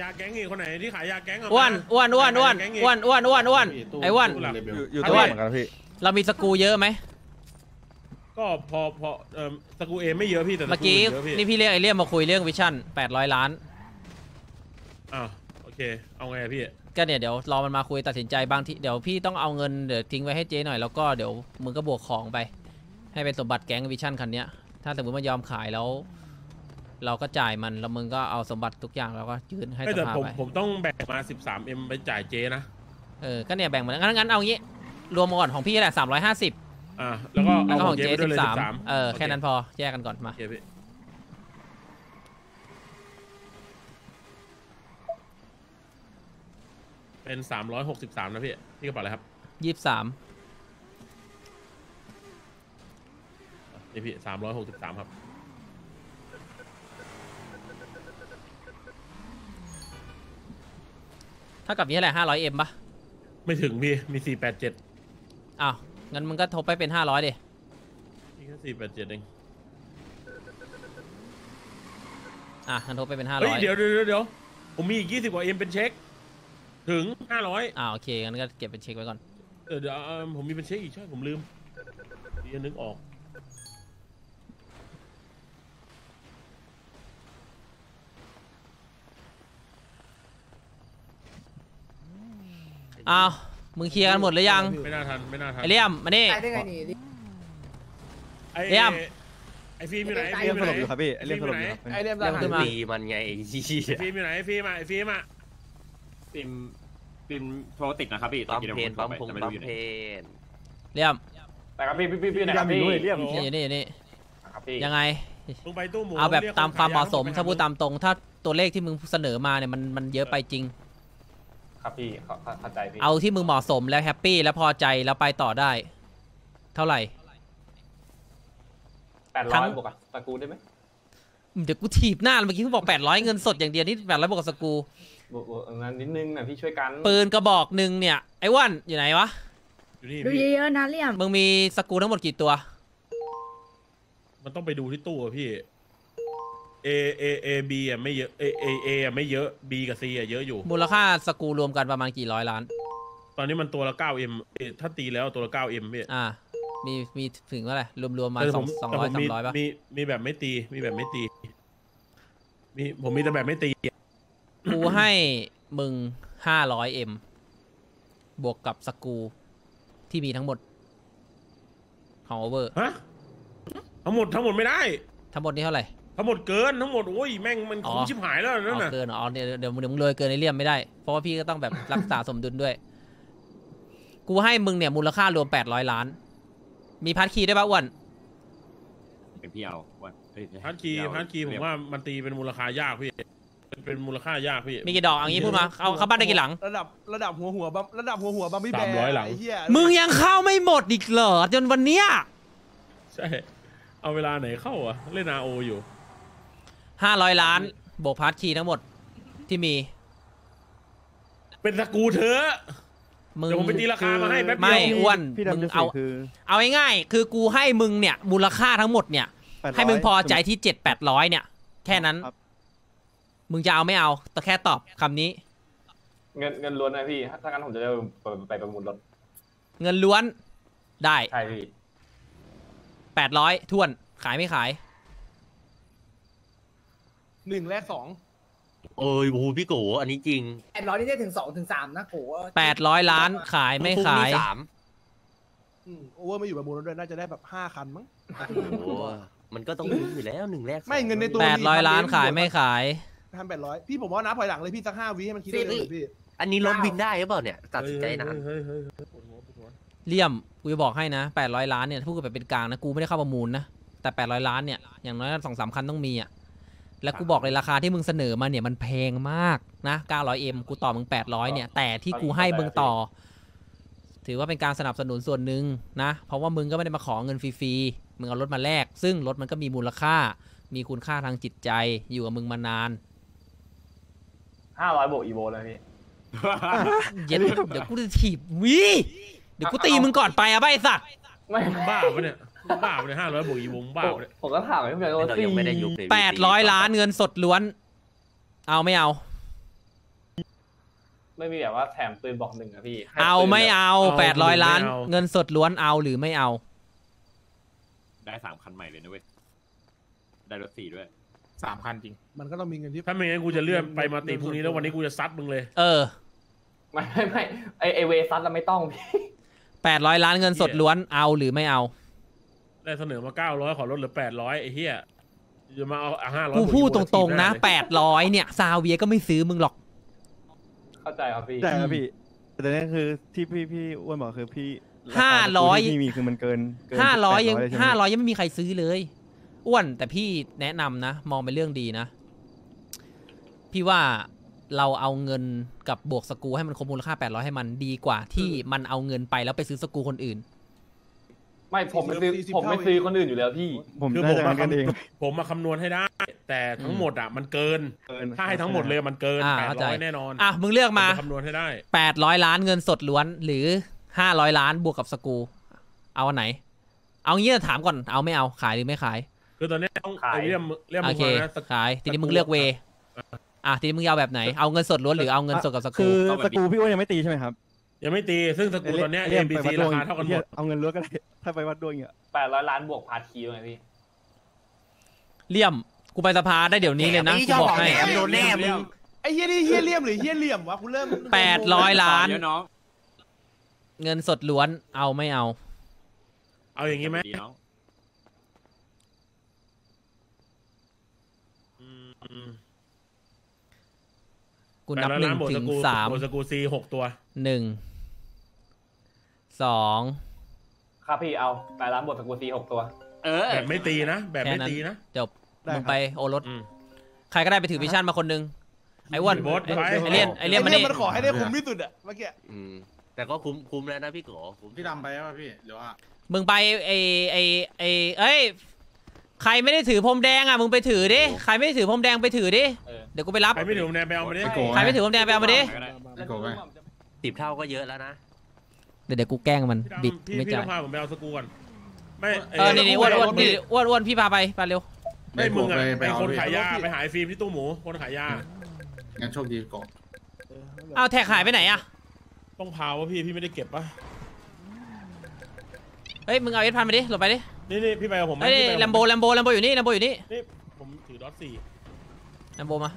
ยาแก๊งอีกคนไหนที่ขายยาแก๊งเามาอ้วนอ้วนอ้วนอ้วนขายยาแก๊งกอ้วนอ้วนอ้วนอ้วนไอ้อ้วนตู้หลักอยู่อยู่ไอ้ตัวอ้วนเหมือนกันพี่เรามีสกรูเยอะไหมก็พอพอเอ่อสกรูเอไม่เยอะพี่แต่สเมื่อกกี้เยอะพี่นี่พี่เรียกไอเรียมมาคุยเรื่องวิชั่น800ล้านอ้าวโอเคเอาไงอะพี่ก็เนี่ยเดี๋ยวรอมันมาคุยตัดสินใจบางทีเดี๋ยวพี่ต้องเอาเงินเดี๋ยวทิ้งไว้ให้เจ๊หน่อยแล้วก็เดี๋ยวมึงก็บวกของไป ให้เป็นสมบัติแก๊งวิชั่นคันเนี้ยถ้าสมมติมันยอมขายแล้ว เราก็จ่ายมันแล้วมึงก็เอาสมบัติทุกอย่างแล้วก็ยื่นให้ไม่สแต่ภาผมไปผมต้องแบ่งมา 13M ไปจ่ายเจนะ เออก็เนี่ยแบ่งเหมือนงั้นงั้นเอางี้รวมมาก่อนของพี่แหละ350อ่า แล้วก็แล้เอาวก็ขขอองงเจเจ๊ไปด้วยเลย13 13เออแค่นั้นพอแยกกันก่อนมา โอเคพี่เป็น 363 นะพี่ พี่กระเป๋าอะไรครับ23นี่พี่ 363 ครับ ถ้ากับนี้เท่าไหร่500เอ็มปะไม่ถึงพี่ มี487อ้าว งั้นมึงก็ทบไปเป็น500ดินี่แค่487เอง อะงั้นทบไปเป็นเฮ้ย500เดี๋ยวเดี๋ยวเดี๋ยวผมมีอีก20กว่าเอ็มเป็นเช็ค ถึง500อ่าโอเคงั้นก็เก็บเป็นเช็คไว้ก่อนเออเดี๋ยวเอิ่มผมมีเป็นเช็คอีกใช่ผมลืมเดี๋ยวนึกออก อ้าวมึงเคลียร์กันหมดหรือยังไม่น่าทันไม่น่าทันไอเลี่ยมมานี่ ได้ไงนี่ ไอ้เลี่ยม ไอ้ฟิล์มอยู่ไหนไอ้เรียมสลบอยู่ครับพี่เรียมสลบอยู่ครับไอเรียมเริ่มขึ้นมา ตีมันไงไอ้เหี้ไอ้ยฟิล์มอยู่ไหนไอ้ฟิล์มอะไอ้ฟิล์มอะฟิล์มฟิล์มโทรติดนะครับพี่ปั๊มดี๋ยวเพผนโทรปั๊มไปพงแต่ไม่ปั๊รู้มอยู่ไหนเพนเลี่ยมแต่ครับพี่พี่พี่พี่นะครับพี่เรียมนี่นี่นี่ครับพี่ยังไง มึงไปตู้หมูเอาแบบรียกตามความเหมาะสมขยถ้าพูดตามตรง ถ้าตัวเลขที่มึงเสนอมาเนี่ยมันมันเยอะไปจริง ครับพี่เข้าเข้าใจพี่เอาที่มึงเหมาะสมแล้วแฮปปี้แล้วพอใจแล้วไปต่อได้ เท่าไหร่ แปดทั้ร้อยง บวกอะตระกูลได้ไหมเดี๋ยวกูถีบหน้าเมื่อกี้มึงบอก 800 เงินสดอย่างเดียวนี่800บวกกับสกรูบวกบวกงั้นนิดนึงนะพี่ช่วยกันปืนกระบอกหนึ่งเนี่ยไอ้อ้วันอยู่ไหนวะ อยู่นี่ดูพี่เยอะๆนะเรียมมึงมีสกรูทั้งหมดกี่ตัว มันต้องไปดูที่ตู้อะพี่ A A A B อะไม่เยอะ A A A อะไม่เยอะ B กับ C อะเยอะอยู่ มูลค่าสกรูรวมกันประมาณกี่ร้อยล้าน ตอนนี้มันตัวละ 9M เอ้ยถ้าตีแล้วตัวละ 9M พี่อ่า มีมีถึงเท่าไหร่รวมๆมาแต่สผองมสองแต่ร้ผอยมสามีมร้อยป่ะ มีมีแบบไม่ตีมีแบบไม่ตี มีผมมีแต่แบบไม่ตีกูให้มึงห้าร้อยเอ็มบวกกับสกรูที่มีทั้งหมด ของโอเวอร์ ฮะทั้งหมดทั้งหมดไม่ได้ ทั้งหมดนี่เท่าไหร่ ทั้งหมดเกินทั้งหมดโอ้ยแม่งมันอ๋อคุ้มชิบหายแล้วนั่นอ๋อน่ะเกินเหรออ๋อเดี๋ยวเดี๋ยวเดี๋ยวมึงเลยเกินในเลี่ยมไม่ได้ เพราะว่าพี่ก็ต้องแบบรักษาสมดุลด้วย กูให้มึงเนี่ยมูลค่ารวมแปดร้อยล้าน มี part key ได้ป่ะอ้วนเป็นพี่เอาว่าเฮ้ย part key พี่เอ part key ผมว่ามันตีเป็นมูลค่ายากพี่เป็นมูลค่ายากพี่ มีกี่ดอกเอางี้พูดมาเอาเข้าบ้านได้กี่หลัง ระดับระดับหัวหัวบัมระดับหัวหัวบัมบี้แบสามร้อยหลังไอ้เหี้ยมึงยังเข้าไม่หมดอีกเหรอจนวันเนี้ยใช่ เอาเวลาไหนเข้าอะเล่น RO อยู่ ห้าร้อยล้านบวก part key ทั้งหมดที่มี เป็นสกรูเถอะ มึงเดี๋ยวผมไปตีราคามาให้แป๊บเดียวไม่อ้วนพี่มึงดำจะเอาสื่อคือเอาง่ายๆคือกูให้มึงเนี่ยมูลค่าทั้งหมดเนี่ย 800ให้มึงพอใจที่เจ็ดแปดร้อยเนี่ย แค่นั้นครับมึงจะเอาไม่เอาแต่แค่ตอบคำนี้ เงินเงินล้วนนะพี่ ถ้างั้นผมจะได้ไปไปประมูลรถเงินล้วนได้ใช่พี่แปดร้อยทวนขายไม่ขาย หนึ่งและสองโอ้ยโอ้โหพี่โกอันนี้จริงแปดร้อยนี่ได้ถึงสองถึงสามนะโหแปดร้อยล้านขายไม่พรุ่งขานี้ยสามอืมโอเวอร์ไม่อยู่ประมูลแล้วด้วยน่าจะได้แบบห้าคันมั้งโอ้มันก็ต้องรู้อยู่แล้วหนึ่งแรกสไม่เงินในตัวแปดร้อยล้านขายไม่ขายทำแปดร้อยพี่ผมว่านับถอยหลังเลยพี่สักห้าวิให้มันคิดได้เลยพี่อันนี้รถบินได้หรือเปล่าเนี่ยตัดสินใจนานเฮ้ยเฮ้ยเฮ้ยเฮ้ยปวดหัวปวดหัวเลี่ยมกูจะบอกให้นะแปดร้อยล้านเนี่ยถ้าพูดกันแบบเป็นกลางนะกูไม่ได้เข้าประมูลนะแต่แปดร้อยล้านเนี่ยอย่างน้อยสองสามคันต้องมีอะ แล้วกูบอกเลยราคาที่มึงเสนอมาเนี่ยมันแพงมากนะ900 m กูต่อมึง 800 เนี่ย แต่ที่กูให้มึงต่อ ถือว่าเป็นการสนับสนุนส่วนหนึ่งนะ เพราะว่ามึงก็ไม่ได้มาขอเงินฟรีๆ มึงเอารถมาแลก ซึ่งรถมันก็มีมูลค่า มีคุณค่าทางจิตใจ อยู่กับมึงมานานห้าร้อยบวกอีโวเลยพี่ เย็นเดี๋ยวกูจะถีบวิเดี๋ยวกูตีมึงก่อนไปอะไปสัตว์ ไม่มึงบ้าปะเนี่ยมึง บ้าปะเนี่ยห้าร้อยบวกอีวงบ้าปะเนี่ยผมก็ถามไอ้พี่เรายังไม่ได้ยุคเลยแปดร้อยล้านเงินสดล้วน เอาไม่เอา ไม่มีแบบว่าแถมปืนบอกหนึ่งอะพี่ให้เอาปืนไม่แบบเอาเอาแปดร้อยหรือไม่ล้านเอาเงินสดล้วนเอาหรือไม่เอา ได้สามคันใหม่เลยนะเว้ย ได้รถสี่ด้วยสามคันจริง มันก็ต้องมีเงินที่ถ้าไม่งั้นกูจะเลื่อนไปมาตีพรุ่งนี้แล้ววันนี้กูจะซัดมึงเลย เออ ไม่ไม่ไม่ไอไอเวซัสเราไม่ต้องพี่แปดร้อยล้านเงินสดล้วนเอาหรือไม่เอา ได้เสนอมาเก้าร้อยขอลดเหลือแปดร้อยไอ้เหี้ยจะมาเอาห้าร้อยกูพูดตรงๆนะแปดร้อยเนี่ยซาเวียก็ไม่ซื้อมึงหรอก เข้าใจครับพี่ ใช่ครับพี่ แต่เนี่ยคือที่พี่พี่อ้วนบอกคือพี่ห้าร้อยที่พี่มีคือมันเกินเกินห้าร้อยยัง800ใช่ไมห้าร้อยยังไม่มีใครซื้อเลย อ้วนแต่พี่แนะนำนะ มองเป็นเรื่องดีนะ พี่ว่าเราเอาเงินกับบวกสกรูให้มันครบมูลค่า800ให้มันดีกว่าที่มันเอาเงินไปแล้วไปซื้อสกรูคนอื่น ไม่ผมไม่ซื้อผมไม่ซื้อคนอื่นอยู่แล้วพี่ ผมคือน่าผมจะมากันเอง คำผมมาคำนวณให้ได้ แต่ทั้งหมดอะมันเกิน เกิน ถ้าให้ทั้งหมดเลยมันเกินอ่าแปดเข้าใจ ร้อยแน่นอนอะมึงเลือกมาผคำนวณให้ได้ 800 ล้านเงินสดล้วนหรือ 500 ล้านบวกกับสกรูเอาอันไหน เอางี้ถามก่อนเอาไม่เอาขายหรือไม่ขายคือตอนนี้ต้องขายเอาเรียมเรียมโอมึงเคมานะสกขายทีนี้มึงเลือกเวอะทีนี้มึงจะเอาแบบไหนเอาเงินสดล้วนหรือเอาเงินสดกับสกรูคือสกรูพี่อ้วนยังไม่ตีใช่ไหมครับยังไม่ตี ซึ่งสกรูตอนเนี้ย เรี A ย B ไป C วัดดราวงคาเท่ากันหมด เอาเงินล้วนก็ได้ ถ้าไปวัดดวงอย่างเงี้ยแปดร้อยล้านบวกพาร์ทคีย์ไงพี่เลี่ยม กูไปสภาได้เดี๋ยวนี้เลยนะกูบอกให้โดนแน่มึงไอ้เฮียนี่เฮียเหลี่ยมหรือเฮียเหลี่ยมวะกูเริ่มแปดร้อยล้านเดี๋ยวน้องเงินสดล้วนเอาไม่เอา เอาอย่างงี้ไหมดีน้องอืมกูนับ800หนึ่งล้าบวกถึสงกรูสามบวกสกรู C หกตัวหนึ่งสอง ครับพี่เอาแปดล้านบวกสกูซีหกตัว เออ แบบไม่ตีนะ แบบไม่แค่นั้นตีนะจบได้มึงครับไปโอรสอืมใครก็ได้ไปถือวิชั่นมาคนหนึงไอ้อ้วนไอ้โบ๊ทไอ้ไปไอ้เลี่ยนไอ้เลี่ยนมาไอ้นี่มันขอให้ได้คุ้มที่สุดอะเมื่อกี้อืมแต่ก็คุ้มคุ้มแล้วนะพี่โกคุ้มพี่ดำไปป่ะพี่หรือว่ามึงไปไอ้ไอ้ไอ้เอ้ยใครไม่ได้ถือพรมแดงอะมึงไปถือดิใครไม่ได้ถือพรมแดงไปถือดิเออเดี๋ยวกูไปรับใครไม่ถือผมแนนไปเอามาดิไปโกใครไม่ถือพรมแดงไปเอามาดิก็ได้แล้วโกไปสิบเท่าก็เยอะแล้วนะ เดี๋ยวเดี๋ยวกูแกล้งมันพี่บิดดำพี่ไม่พี่จ่าต้อยงพาผมไปเอาสกรูก่อนไม่เออนี่นี่อ้วนอ้วนนี่อ้วนอ้วนพี่พาไปไปเร็ว ไม่มึงอะไปไปเอาคนด้วยขายยาไปหายฟิล์มที่ตู้หมูคนขายยางั้นโชคดีโกเอาแท็กหายไปไหนอะต้องพาวะพี่พี่ไม่ได้เก็บปะเฮ้ยมึงเอาเอสพันมาดิหลบไปดินี่นี่พี่ไปกับผมไหมเฮ้ยพี่ไปกับผมแลมโบแลมโบแลมโบอยู่นี่แลมโบอยู่นี่นี่ผมถือดอทสี่แลมโบมา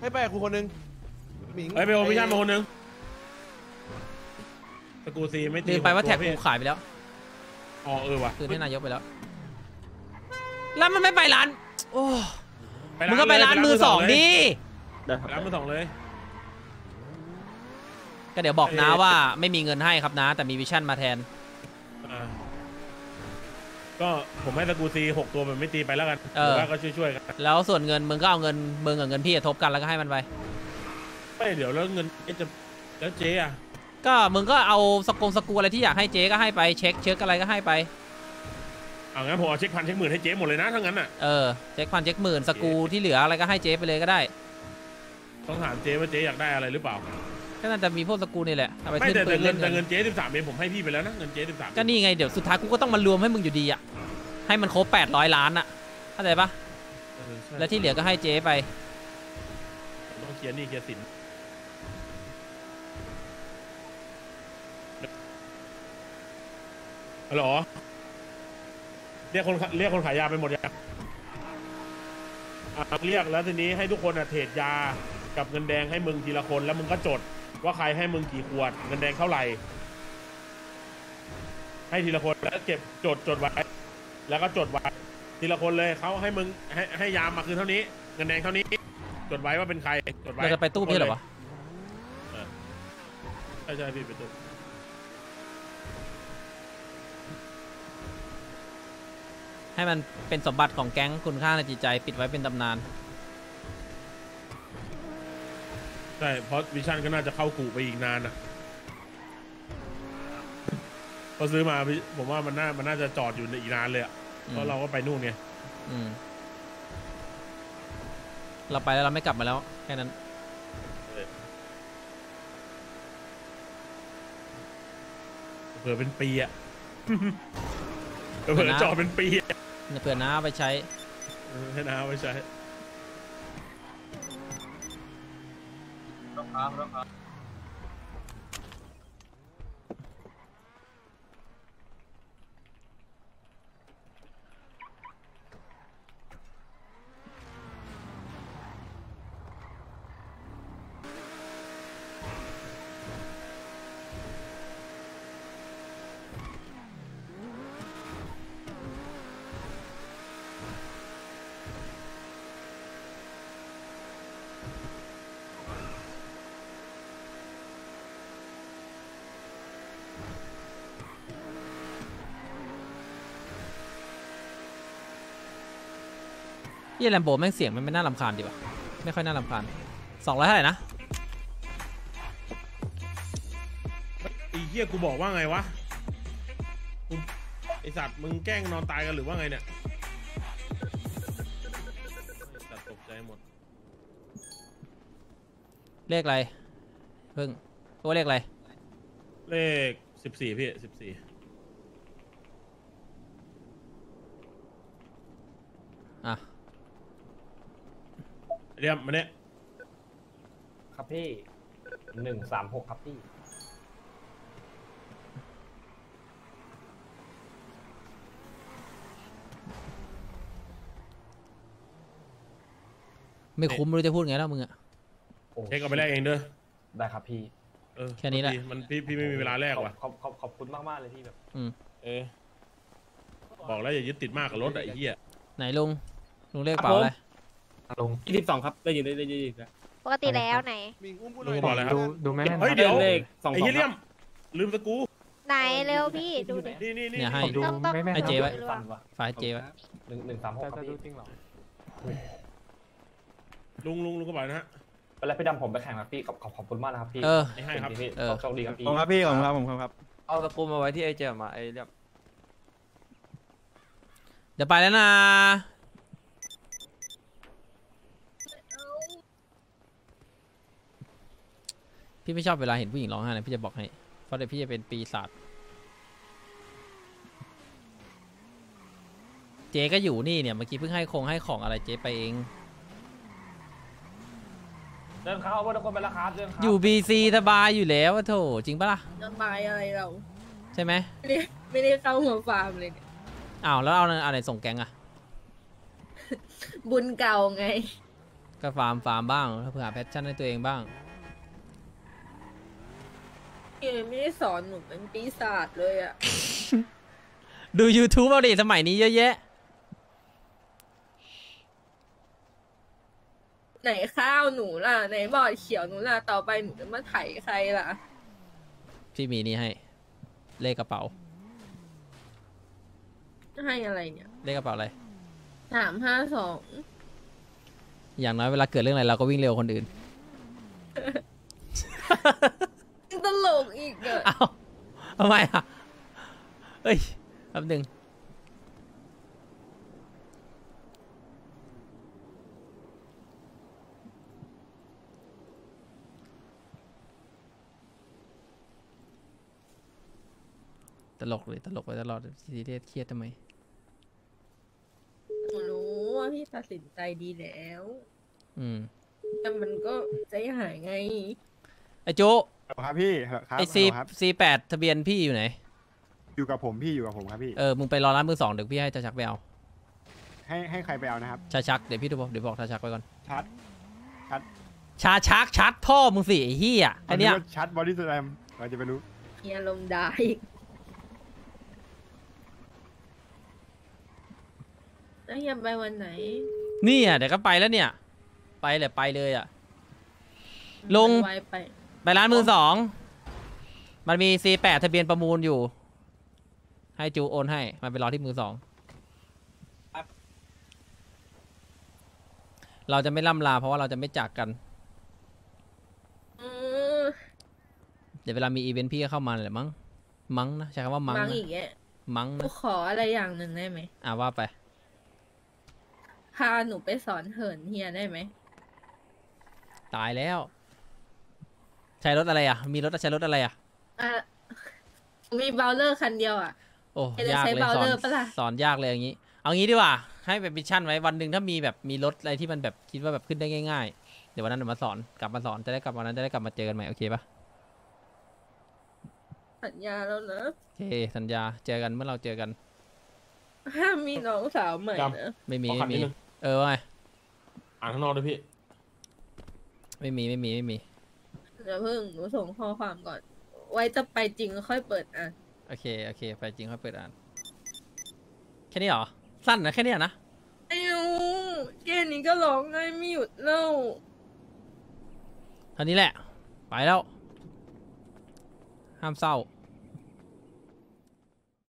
ให้ไปกับกูคนหนึงหมิงเฮ้ยไปโอพิชันมาคนหนึง สกรูซีไม่ตีลืมไปว่าหแท็กตัวกูพี่ขายไปแล้วอ๋อเออว่ะคืนให้นายกไปแล้ว แล้วมันไม่ไปร้าน โอ้ไปมึงก็ไปร้านมือสองดิไปร้านมือสองเลย ก็เดี๋ยวบอกนะว่าไม่มีเงินให้ครับนะ แต่มีวิชั่นมาแทนอ่าก็ผมให้สกรู C หกตัวมันไม่ตีไปแล้วกันเออหรือว่าก็ช่วยๆกันแล้วส่วนเงินมึงก็เอาเงินมึงกับเงินพี่อะทบกันแล้วก็ให้มันไปไม่เดี๋ยวแล้วเงินเอ๊ะจะแล้วเจ๊อะ ก็มึงก็เอาสกงสกรูอะไรที่อยากให้เจ๊ก็ให้ไปเช็คเช็คอะไรก็ให้ไปเอางั้นผมเอาเช็คพันเช็คหมื่นให้เจ๊หมดเลยนะทั้างนั้นอะเออเช็คพันเช็คหมื่นสกรูที่เหลืออะไรก็ให้เจ๊ไปเลยก็ได้ ต้องถามเจ๊ว่าเจ๊อยากได้อะไรหรือเปล่าก็น่าจะมีพวกสกรูนี่แหละเอาไปไม่ขึ้นแต่ปืแต่นเงิเล่นนแต่เงิเงินนเจ๊สิบสามเองผมให้พี่ไปแล้วนะเงินเจ๊สิบสามก็นี่ไงเดี๋ยวสุดท้ายกูก็ต้องมารวมให้มึงอยู่ดีอะให้มันครบ800ล้านอะเข้าใจปะแล้วที่เหลือก็ให้เจ๊ไปต้องเคลียร์หนี่เคลียร์สิน ฮัลโหลเรียกคนเรียกคนขายยาไปหมดยังอะเรียกแล้วทีนี้ให้ทุกคนอะเทรดยากับเงินแดงให้มึงทีละคนแล้วมึงก็จด ว่าใครให้มึงกี่ขวด เงินแดงเท่าไหร่ ให้ทีละคนแล้วเก็บจดจดไว้ แล้วก็จดไว้ ทีละคนเลยเขาให้มึงให้ให้ยามมาคือเท่านี้ เงินแดงเท่านี้ จดไว้ว่าเป็นใครจดไว้เราจะไปตู้พี่เหรอวะใช่ใช่พี่ไปตู้ ให้มันเป็นสมบัติของแก๊งคุณค่าในจิตใจ ปิดไว้เป็นตำนาน ใช่เพราะวิชั่นก็น่าจะเข้ากูไปอีกนานนะพอซื้อมาพี่ผมว่ามันน่ามันน่าจะจอดอยู่อีกนานเลยอะอืมเพราะเราก็ไปนู่นไงอืม เราไปแล้วเราไม่กลับมาแล้ว แค่นั้น เผื่อเป็นปีอะเผื่อจอดเป็นปีอะ เผื่อน้าเอาไปใช้เออให้น้ารองเท้า เยี่ยแลมโบแม่งเสียงมันไม่น่ารำคาญดีวะไม่ค่อยน่ารำคาญสองร้อยเท่าไหร่นะไอ้เหี้ยกูบอกว่าไงวะกูไอสัตว์มึงแกล้งนอนตายกันหรือว่าไงเนี่ยไอ้สัตว์ตกใจหมด เลขอะไรเพิ่งตัวเลขอะไร เลขสิบสี่พี่สิบสี่อะ เรียมมาเนี่ยครับพี่หนึ่งสามหกครับพี่ ไม่คุ้มไม่รู้จะพูดไงแล้วมึงอะเช็คเอาไปแลกเองเด้อได้ครับพี่เออแค่นี้แหละพอดีมันพี่พี่ไม่มีเวลาแลกว่ะ ขอบขอบขอบคุณมากมากๆเลยพี่แบบเออ บอกแล้วอย่ายึดติดมากกับรถอะไอ้เหี้ย ไหนลุงลุงเลขเปล่าอะไร ลงยี่สิบสองครับได้ยินได้ได้ยินนะปกติแล้วไหน มิงอุ้มกูหลุน่งอยบอกอะไรครับดูดูแม่นเฮ้ยเดี๋ยว เลขสองไอ้สองเหี้ยเลี่ยมลืมสกรูไหนเร็วพี่ดูดินี่นี่นี่เนี่ยให้ ดูต้องต้องไม่แม่นให้เจ๊ไว้ต้องดูฝ่ายเจไว้หนึ่งหนึ่งสามหกครับพี่ลุงลุงลุงก็บอกนะฮะ ไปแล้วพี่ดำผมไปแข่งนะพี่ขอบขอบขอบคุณมากนะครับพี่เออ ไม่ให้ครับ พี่เออ โชคดีครับพี่ผมครับพี่ผมครับผมครับ เอาตะกรุมมาไว้ที่ไอเจมมาไอเรียบ เดี๋ยวไปแล้วนะ พี่ไม่ชอบเวลาเห็นผู้หญิงร้องไห้นะพี่จะบอกให้ เพราะเดี๋ยวพี่จะเป็นปีศาจ เจ๊ก็อยู่นี่เนี่ยเมื่อกี้เพิ่งให้คงให้ของอะไรเจ๊ไปเอง เดินเข้าเพื่อนทุกคนไปแล้วครับเดินเข้าอยู่บีซีสบายอยู่แล้วอะโถจริงปะล่ะสบายอะไรเรา ใช่ไหมไม่ได้ไม่ได้เข้าหัวฟาร์มเลยเนี่ยอ้าวแล้วเอาอะไรส่งแกงอะบุญเก่าไง ก็ฟาร์มฟาร์มบ้างเพื่อหา passion ให้ตัวเองบ้าง พี่ไม่ได้สอนหนูเป็นปีศาจเลยอะ ดู YouTube เอาดิสมัยนี้เยอะแยะ ไหนข้าวหนูล่ะ ไหนบอดเขียวหนูล่ะ ต่อไปหนูจะมาไถใครล่ะ พี่มีนี่ให้ เลขกระเป๋า ให้อะไรเนี่ยเลขกระเป๋าอะไร สามห้าสอง อย่างน้อยเวลาเกิดเรื่องอะไรเราก็วิ่งเร็วกว่าคนอื่นตลกอีกอะ เอ้าทำไมอะเฮ้ยแป๊บหนึงตลกเลยตลกไปตลอดซีเรียสเครียดทำไมหนูรู้ว่าพี่ตัดสินใจดีแล้ว อืม แต่มันก็ใจหายไง ไอ้โจ ครับพี่ครับไอ้ซีครับซีแปดทะเบียนพี่อยู่ไหน อยู่กับผมพี่อยู่กับผมครับพี่ เออ มึงไปรอร้านมือสองเดี๋ยวพี่ให้ชาชักไปเอา ให้ให้ใครไปเอานะครับ ชาชักเดี๋ยวพี่ดูบอกเดี๋ยวบอกชาชักไปก่อนชัด ชาชักชัดพ่อมึงสิไอ้เหี้ยไอ้เนี้ยชัดบอดี้สแลมเราจะไปรู้มีอารมณ์ได้อีกแล้วยังไปวันไหน นี่อะเดี๋ยวก็ไปแล้วเนี่ย ไปเลยไปเลยอะ ลงไวไป ไปร้านมือสอง มันมี C8 ทะเบียนประมูลอยู่ ให้จูโอนให้ มันไปรอที่มือสอง เราจะไม่ล่ำลาเพราะว่าเราจะไม่จากกัน อืมเดี๋ยวเวลามีอีเวนต์พี่ก็เข้ามาแหละมั้ง มั้งนะใช้คำว่ามั้งมั้งนะอีกแกมั้งกูนะขออะไรอย่างหนึ่งได้ไหมอ่าว่าไป พาหนูไปสอนเหินเฮียได้ไหม ตายแล้ว ใช้รถอะไรอะ มีรถใช้รถอะไรอะ อะมีเบลเลอร์คันเดียวอะ โอ้เอ๊ะจะยากใช้เลยสอน Bowser ปะล่ะสอนยากเลยอย่างนี้ เอางี้ดีกว่า ให้แบบมิชชั่นไว้วันหนึ่งถ้ามีแบบมีรถอะไรที่มันแบบคิดว่าแบบขึ้นได้ง่ายเดี๋ยววันนั้นเดี๋ยวมาสอนกลับมาสอนจะได้กลับวันนั้นจะได้กลับมาเจอกันใหม่โอเคปะสัญญาแล้วนะโอเคสัญญาเจอกันเมื่อเราเจอกันห้ามมีน้องสาวใหม่นะไม่มีขอขัไม่นนิมีดนึงเออว่าไงอ่านข้างนอกด้วยพี่ ไม่มีไม่มีไม่มี เดี๋ยวเพิ่งหนูส่งข้อความก่อน ไว้จะไปจริงค่อยเปิดอะ โอเค โอเค ไปจริงค่อยเปิดอ่าน แค่นี้เหรอ สั้นนะแค่นี้เหรอนะไอ้ยูแค่นี้ก็ร้องไห้ไม่หยุดเล่าเท่านี้แหละ ไปแล้ว ห้ามเศร้า